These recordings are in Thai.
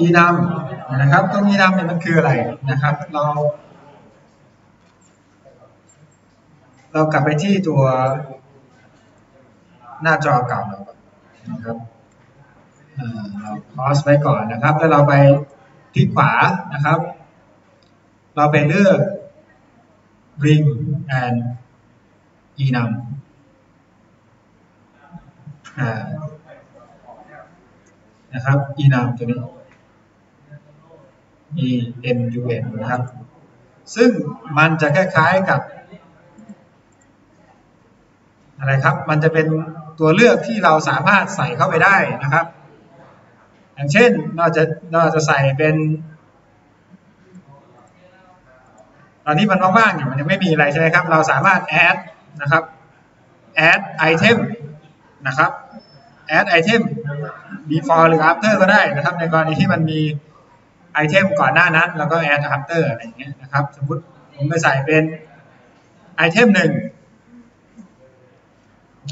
อีนามนะครับ ตรงอีนามเนี่ยมันคืออะไรนะครับ เรา เรากลับไปที่ตัวหน้าจอเก่าเรานนะครับเราพอสไว้ก่อนนะครับ แล้วเราไปคลิกขวานะครับ เราไปเลือก bring and enum อ่า นะครับ enum ตัวนี้ e n u n นะครับ ซึ่งมันจะคล้ายๆกับ อะไรครับ มันจะเป็นตัวเลือกที่เราสามารถใส่เข้าไปได้นะครับ อย่างเช่นเราจะเราจะใส่เป็นตอนนี้มันว่างๆอยู่มันยังไม่มีอะไรใช่ไหมครับ เราสามารถ add นะครับ add item นะครับ add item before หรือ after ก็ได้นะครับในกรณีที่มันมี item ก่อนหน้านั้น แล้วก็ add after อะไรอย่างเงี้ยนะครับสมมติผมไปใส่เป็น item หนึ่ง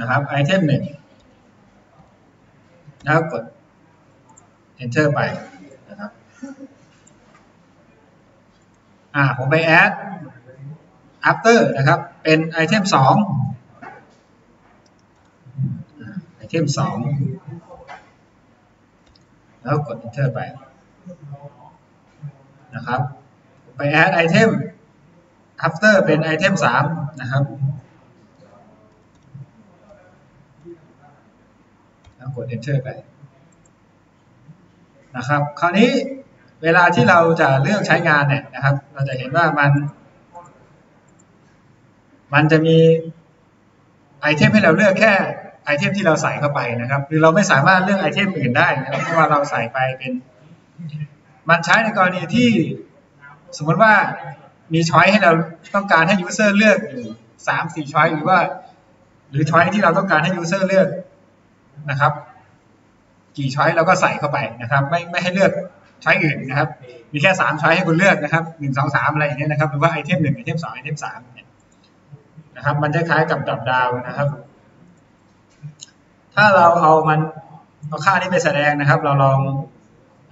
นะครับ item หนึ่งแล้วกด enter ไปนะครับอ่าผมไป add after นะครับ เป็นไอเทมสองไอเทมสอง แล้วกด enter ไปนะครับ ไป add item after เป็นไอเทมสามนะครับแล้วกด enter ไปนะครับ คราวนี้เวลาที่เราจะเลือกใช้งานเนี่ยนะครับ เราจะเห็นว่ามัน มันจะมี item ให้เราเลือกแค่ item ที่เราใส่เข้าไปนะครับหรือเราไม่สามารถเลือก item อื่นได้นะครับเพราะว่าเราใส่ไปเป็น มันใช้ในกรณีที่สมมติว่ามี choice ให้เราต้องการให้ user เลือกอยู่สามสี่ choice หรือว่า หรือ choice ที่เราต้องการให้ user เลือกนะครับ กี่ choice เราก็ใส่เข้าไปนะครับ ไม่ไม่ให้เลือก choice อื่นนะครับ มีแค่สาม choice ให้คุณเลือกนะครับหนึ่งสองสามอะไรอย่างเงี้ยนะครับหรือว่า item หนึ่ง item สอง item สามเนี่ยนะครับ มันจะคล้ายกับ dropdown นะครับ ถ้าเราเอามันเอาค่านี้ไปแสดงนะครับ เราลอง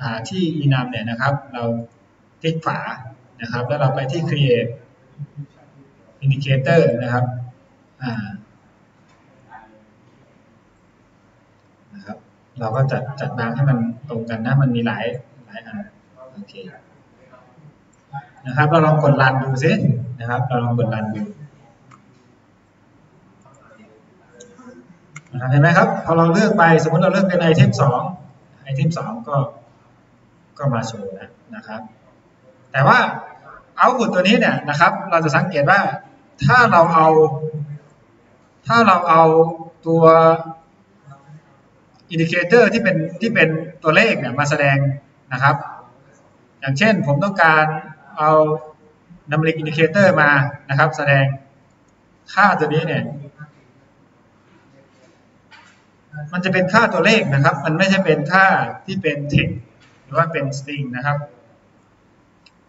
อที่ enum เนี่ยนะครับ เราคลิกขวานะครับ แล้วเราไปที่ create indicator นะครับนะครับ เราก็จัดจัดบางให้มันตรงกันนะ มันมีหลายหลายอันโอเคนะครับ เราลองกดรันดูซินะครับ เราลองกดรันดูนะครับ เห็นไหมครับ พอเราเลือกไปสมมติเราเลือกเป็นไอเทมสองไอเทมสองก็ก็มาโชว์นะนะครับ แต่ว่าเอาต์พุตตัวนี้เนี่ยนะครับ เราจะสังเกตว่าถ้าเราเอา ถ้าเราเอาตัว indicator ที่เป็นที่เป็นตัวเลขเนี่ยมาแสดงนะครับ อย่างเช่นผมต้องการเอา numeric indicator มานะครับ แสดงค่าตัวนี้เนี่ย มันจะเป็นค่าตัวเลขนะครับ มันไม่ใช่เป็นค่าที่เป็น text หรือว่าเป็น string นะครับ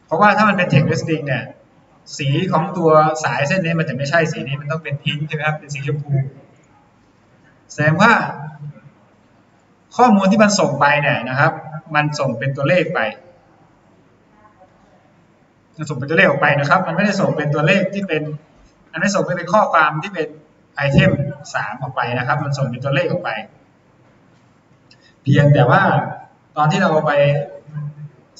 เพราะว่าถ้ามันเป็น text หรือ string เนี่ย สีของตัวสายเส้นนี้มันจะไม่ใช่สีนี้ มันต้องเป็นพิงค์ใช่ไหมครับ เป็นสีชมพู แสดงว่า ข้อมูลที่มันส่งไปเนี่ยนะครับ มันส่งเป็นตัวเลขไปมันส่งเป็นตัวเลขออกไปนะครับ มันไม่ได้ส่งเป็นตัวเลขที่เป็น มันไม่ส่งไปเป็นข้อความที่เป็น ไอเทมสามออกไปนะครับ มันส่งเป็นตัวเลขออกไป เพียงแต่ว่าตอนที่เราไป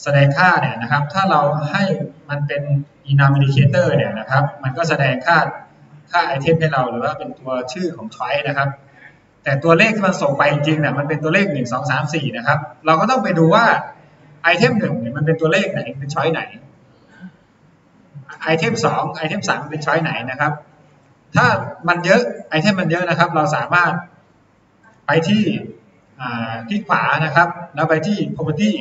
แสดงค่าเนี่ยนะครับ ถ้าเราให้มันเป็น enum indicator เนี่ยนะครับ มันก็แสดงค่าค่า item ให้เราหรือว่าเป็นตัวชื่อของ choice นะครับ แต่ตัวเลขที่มันส่งไปจริงๆเนี่ยมันเป็นตัวเลขหนึ่งสองสามสี่นะครับ เราก็ต้องไปดูว่า item หนึ่งเนี่ยมันเป็นตัวเลขไหนเป็น choice ไหน item สอง item สามเป็น choice ไหนนะครับ ถ้ามันเยอะ item มันเยอะนะครับ เราสามารถไปที่คลิกขวานะครับ แล้วไปที่ property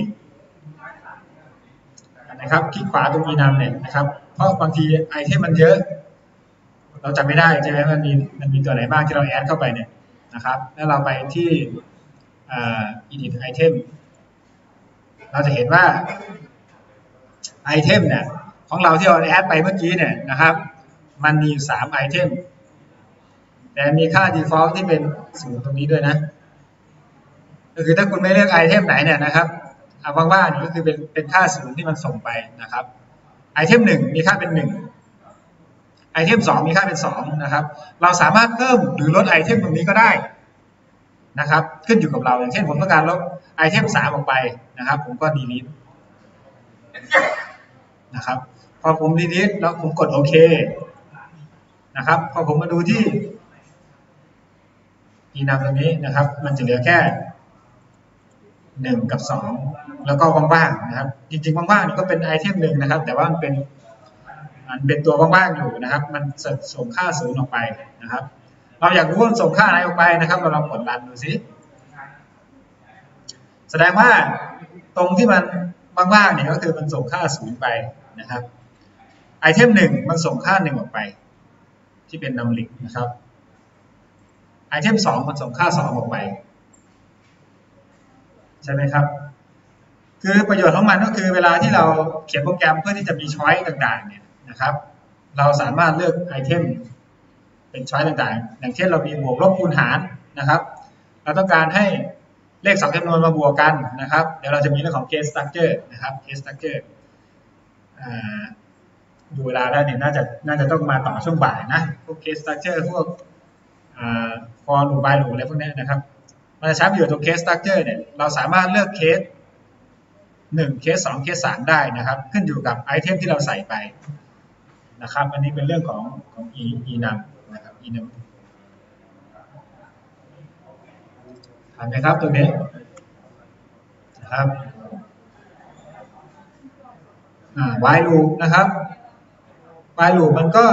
นะครับคลิกขวาตรง enum เนี่ยนะครับ เพราะบางที item มันเยอะ เราจำไม่ได้ใช่ไหมมันมีมันมีตัวไหนบ้างที่เรา add เข้าไปเนี่ยนะครับ แล้วเราไปที่ edit item เราจะเห็นว่า item เนี่ยของเราที่เรา add ไปเมื่อกี้เนี่ยนะครับ มันมีสาม itemแต่มีค่า default ที่เป็นศูนย์ตรงนี้ด้วยนะก็คือถ้าคุณไม่เลือก item ไหนเนี่ยนะครับค่าว่างๆนี่ก็คือเป็นเป็นค่าศูนย์ที่มันส่งไปนะครับ item หนึ่งมีค่าเป็นหนึ่ง item สองมีค่าเป็นสองนะครับ เราสามารถเพิ่มหรือลด item ตรงนี้ก็ได้นะครับ ขึ้นอยู่กับเราอย่างเช่นผมต้องการลบ item สามออกไปนะครับ ผมก็ delete นะครับ พอผม delete แล้วผมกดโอเค นะครับ พอผมมาดูที่อีนามตรงนี้นะครับ มันจะเหลือแค่หนึ่งกับสองแล้วก็ว่างๆนะครับ จริงๆว่างๆนี่ก็เป็นไอเทมหนึ่งนะครับ แต่ว่ามันเป็นมันเป็นตัวว่างๆอยู่นะครับ มันส่งค่าศูนย์ออกไปนะครับ เราอยากรู้ว่าส่งค่าอะไรออกไปนะครับ เราลองกดรันดูสิแสดงว่าตรงที่มันว่างๆเนี่ยก็คือมันส่งค่าศูนย์ไปนะครับ item หนึ่งมันส่งค่าหนึ่งออกไป ที่เป็น numeric นะครับ item สองมันส่งค่าสองออกไป ใช่ไหมครับ คือประโยชน์ของมันก็คือเวลาที่เราเขียนโปรแกรมเพื่อที่จะมี choice ต่างๆเนี่ยนะครับ เราสามารถเลือก item เป็น choice ต่างๆ อย่างเช่นเรามีบวกลบคูณหารนะครับ เราต้องการให้เลขสองจำนวนมาบวกกันนะครับ เดี๋ยวเราจะมีเรื่องของ case structure นะครับ case structure ดูเวลาแล้วเนี่ยน่าจะน่าจะต้องมาต่อช่วงบ่ายนะพวก case structure พวก for หรือ while หรืออะไรพวกนี้นะครับมันจะใช้ประโยชน์ตรง case structure เนี่ยเราสามารถเลือกเคสหนึ่งเคสสองเคสสามได้นะครับ ขึ้นอยู่กับ item ที่เราใส่ไปนะครับ อันนี้เป็นเรื่องของของ e e นำนะครับ e นำทันไหมครับตรงนี้นะครับ อ่า while loop นะครับ ไฟล์ลูปมันก็